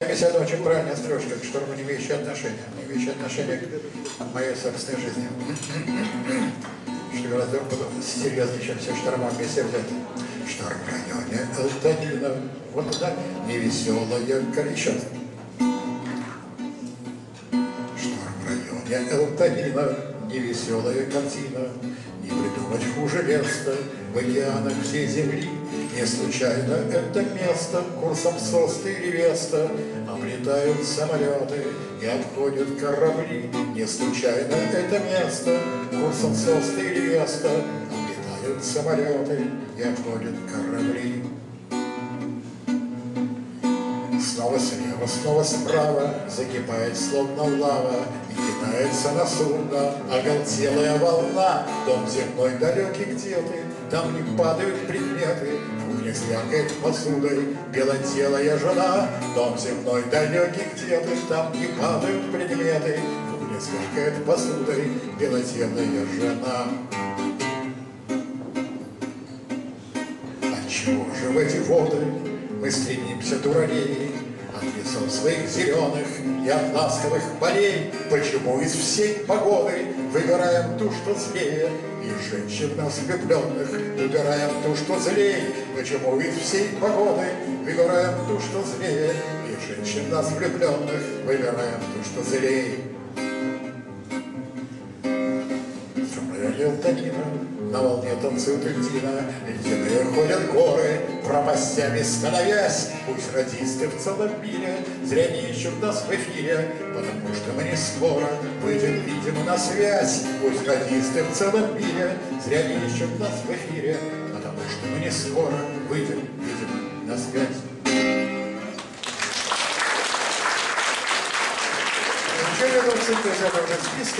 Это очень правильная строчка, к шторму не имеющие отношения, не имеющие отношения к моей собственной жизни. Что гораздо серьезнее, чем все шторма вместе взяты. Шторм районе Алтанина, вот туда невеселая кричат. Шторм районе Алтанина, невеселая картина, Не придумать хуже места в океанах всей земли. Не случайно это место курсом СОСТа или Веста Облетают самолеты и обходят корабли. Не случайно это место курсом СОСТа или Веста Облетают самолеты и обходят корабли. Снова слева, снова справа Закипает словно лава И кидается на судно Оголтелая волна Дом земной далекий где ты Там не падают предметы Кухня звякает посудой Белотелая жена Дом земной далекий где ты Там не падают предметы Кухня звякает посудой Белотелая жена. Отчего же в эти воды мы стремимся дуралей От лесов своих зеленых и от ласковых полей. Почему из всей погоды выбираем ту, что злее? И женщин нас влюбленных выбираем ту, что злей Почему из всей погоды выбираем ту, что злее? И женщин нас влюбленных выбираем ту, что злей Алтанина, на волне танцует льдина, Ледяные ходят горы, пропастями становясь. Пусть радисты в целом мире зря не ищут нас в эфире, Потому что мы не скоро выйдем, видимо, на связь. Пусть радисты в целом мире зря не ищут нас в эфире, Потому что мы не скоро выйдем, видимо, на связь. Ничего не в этом списке.